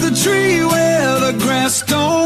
the tree where the grass don't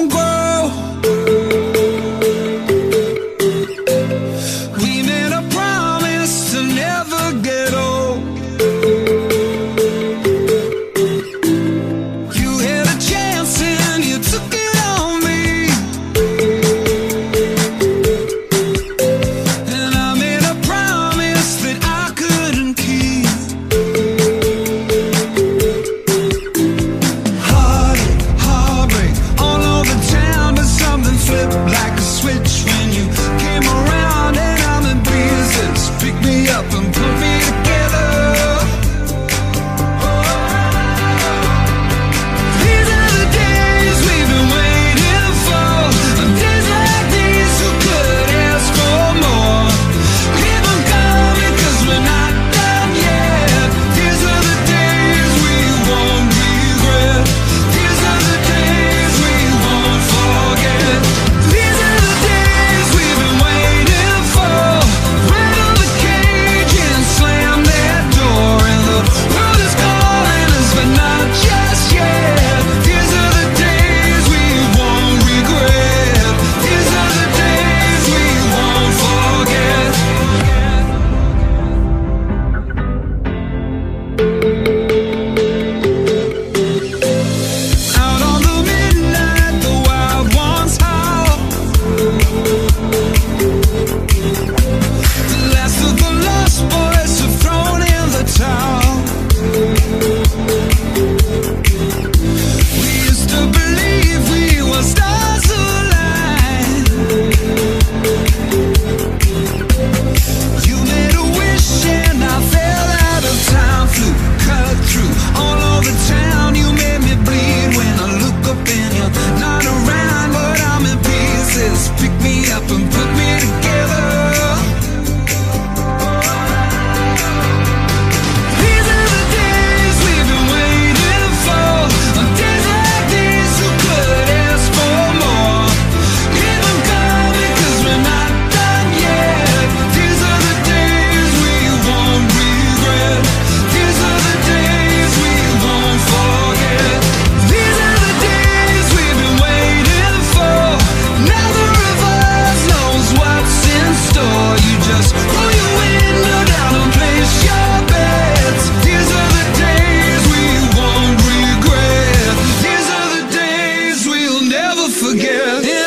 forgive.